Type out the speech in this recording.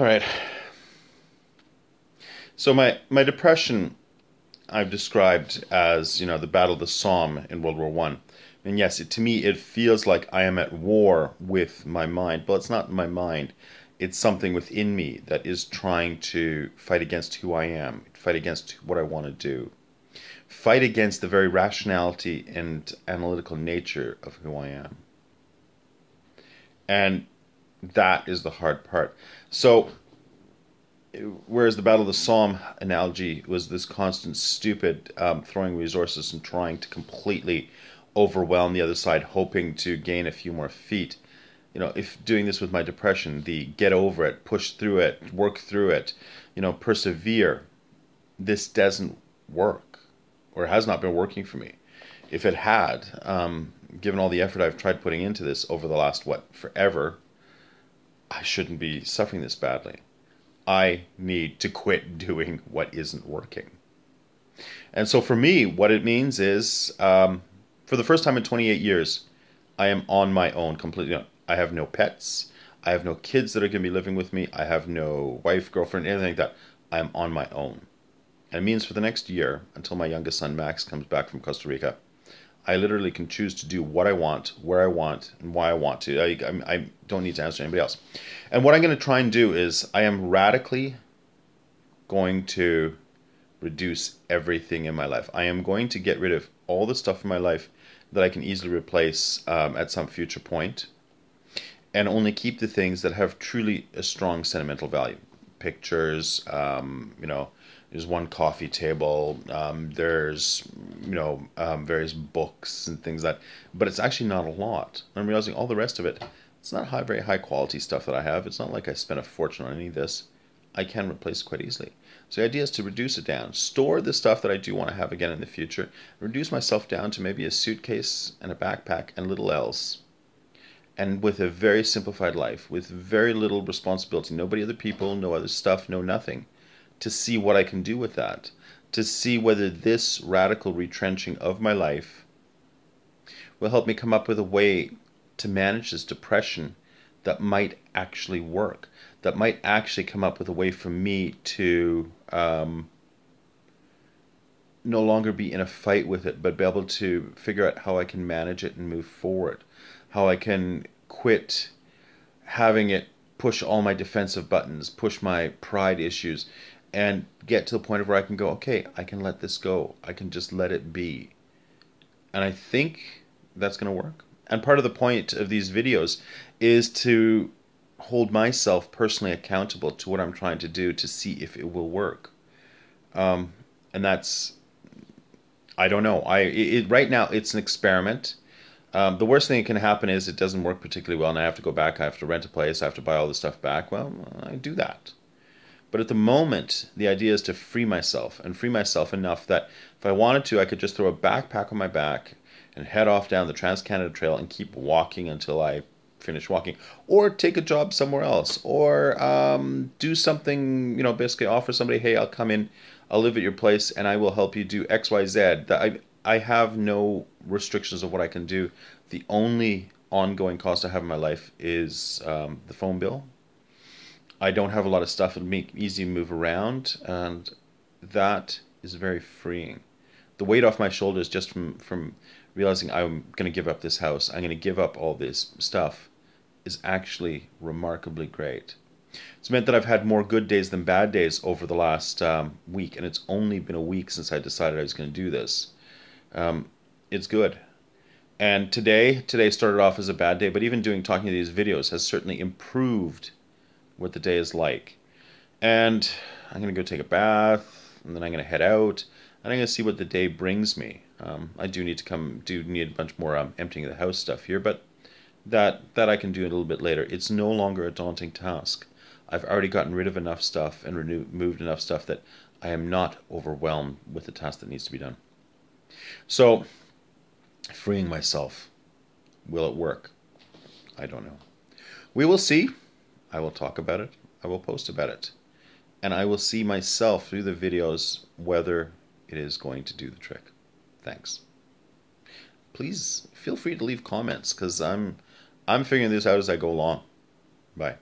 All right. So my my depression, I've described as you know the Battle of the Somme in World War One, and yes, it, to me it feels like I am at war with my mind. But it's not my mind; it's something within me that is trying to fight against who I am, fight against what I want to do, fight against the very rationality and analytical nature of who I am. And that is the hard part. So, whereas the Battle of the Somme analogy was this constant, stupid um, throwing resources and trying to completely overwhelm the other side, hoping to gain a few more feet. You know, if doing this with my depression, the get over it, push through it, work through it, you know, persevere, this doesn't work or has not been working for me. If it had, um, given all the effort I've tried putting into this over the last, what, forever, I shouldn't be suffering this badly. I need to quit doing what isn't working. And so for me, what it means is um, for the first time in 28 years, I am on my own completely. I have no pets. I have no kids that are going to be living with me. I have no wife, girlfriend, anything like that. I am on my own. And it means for the next year, until my youngest son Max comes back from Costa Rica, I literally can choose to do what I want, where I want, and why I want to. I, I, I don't need to answer anybody else. And what I'm going to try and do is I am radically going to reduce everything in my life. I am going to get rid of all the stuff in my life that I can easily replace um, at some future point and only keep the things that have truly a strong sentimental value. Pictures, um, you know, there's one coffee table. Um, there's you know um, various books and things that, but it's actually not a lot. I'm realizing all the rest of it, it's not high, very high quality stuff that I have. It's not like I spent a fortune on any of this. I can replace quite easily. So the idea is to reduce it down, store the stuff that I do want to have again in the future, reduce myself down to maybe a suitcase and a backpack and little else. And with a very simplified life, with very little responsibility, nobody other people, no other stuff, no nothing to see what I can do with that, to see whether this radical retrenching of my life will help me come up with a way to manage this depression that might actually work, that might actually come up with a way for me to um, no longer be in a fight with it, but be able to figure out how I can manage it and move forward, how I can quit having it push all my defensive buttons, push my pride issues, and get to the point of where I can go, okay, I can let this go. I can just let it be. And I think that's going to work. And part of the point of these videos is to hold myself personally accountable to what I'm trying to do to see if it will work. Um, and that's, I don't know. I it, right now it's an experiment. Um, the worst thing that can happen is it doesn't work particularly well, and I have to go back. I have to rent a place. I have to buy all the stuff back. Well, I do that. But at the moment, the idea is to free myself and free myself enough that if I wanted to, I could just throw a backpack on my back and head off down the Trans Canada Trail and keep walking until I finish walking, or take a job somewhere else, or um, do something, you know, basically offer somebody, hey, I'll come in, I'll live at your place, and I will help you do X, Y, Z. That I I have no restrictions of what I can do. The only ongoing cost I have in my life is um, the phone bill I don't have a lot of stuff. It'll make easy move around, and that is very freeing. The weight off my shoulders just from from realizing I'm going to give up this house, I'm going to give up all this stuff, is actually remarkably great. It's meant that I've had more good days than bad days over the last um, week, and it's only been a week since I decided I was going to do this. Um, it's good. And today, today started off as a bad day, but even doing talking to these videos has certainly improved what the day is like. And I'm going to go take a bath, and then I'm going to head out, and I'm going to see what the day brings me. Um, I do need to come, do need a bunch more um, emptying of the house stuff here, but that that I can do a little bit later. It's no longer a daunting task. I've already gotten rid of enough stuff and removed enough stuff that I am not overwhelmed with the task that needs to be done. So, freeing myself. Will it work? I don't know. We will see. I will talk about it, I will post about it, and I will see myself through the videos whether it is going to do the trick. Thanks. Please feel free to leave comments because I'm I'm figuring this out as I go along. Bye.